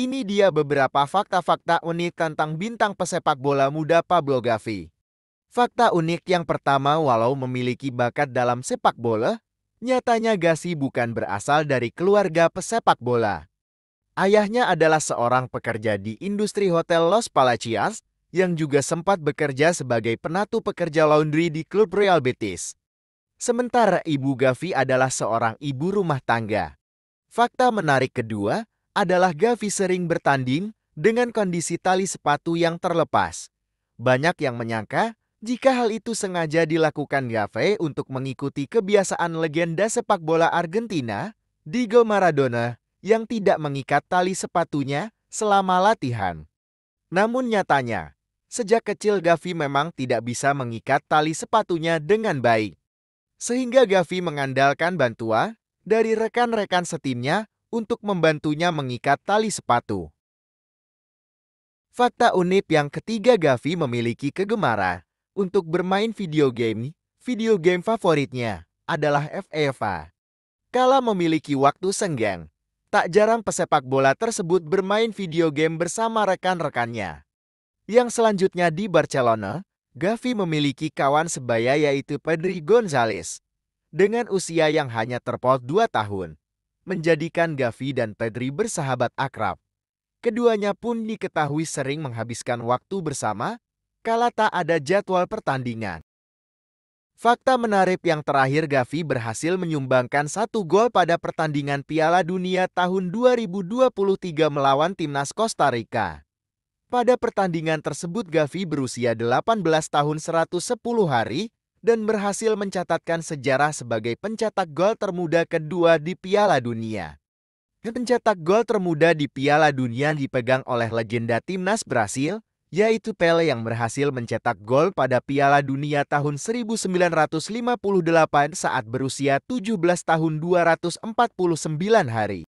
Ini dia beberapa fakta-fakta unik tentang bintang pesepak bola muda Pablo Gavi. Fakta unik yang pertama, walau memiliki bakat dalam sepak bola, nyatanya Gassi bukan berasal dari keluarga pesepak bola. Ayahnya adalah seorang pekerja di industri hotel Los Palacios yang juga sempat bekerja sebagai penatu pekerja laundry di klub Real Betis. Sementara ibu Gavi adalah seorang ibu rumah tangga. Fakta menarik kedua adalah Gavi sering bertanding dengan kondisi tali sepatu yang terlepas. Banyak yang menyangka jika hal itu sengaja dilakukan Gavi untuk mengikuti kebiasaan legenda sepak bola Argentina, Diego Maradona, yang tidak mengikat tali sepatunya selama latihan. Namun nyatanya, sejak kecil Gavi memang tidak bisa mengikat tali sepatunya dengan baik. Sehingga Gavi mengandalkan bantuan dari rekan-rekan setimnya untuk membantunya mengikat tali sepatu. Fakta unik yang ketiga Gavi memiliki kegemaran untuk bermain video game, video game favoritnya adalah FIFA. Kala memiliki waktu senggang, tak jarang pesepak bola tersebut bermain video game bersama rekan-rekannya. Yang selanjutnya di Barcelona, Gavi memiliki kawan sebaya yaitu Pedri Gonzalez. Dengan usia yang hanya terpaut 2 tahun, menjadikan Gavi dan Pedri bersahabat akrab. Keduanya pun diketahui sering menghabiskan waktu bersama kala tak ada jadwal pertandingan. Fakta menarik yang terakhir Gavi berhasil menyumbangkan satu gol pada pertandingan Piala Dunia tahun 2023 melawan timnas Costa Rica. Pada pertandingan tersebut Gavi berusia 18 tahun 110 hari dan berhasil mencatatkan sejarah sebagai pencetak gol termuda kedua di Piala Dunia. Pencetak gol termuda di Piala Dunia dipegang oleh legenda timnas Brasil, yaitu Pele yang berhasil mencetak gol pada Piala Dunia tahun 1958 saat berusia 17 tahun 249 hari.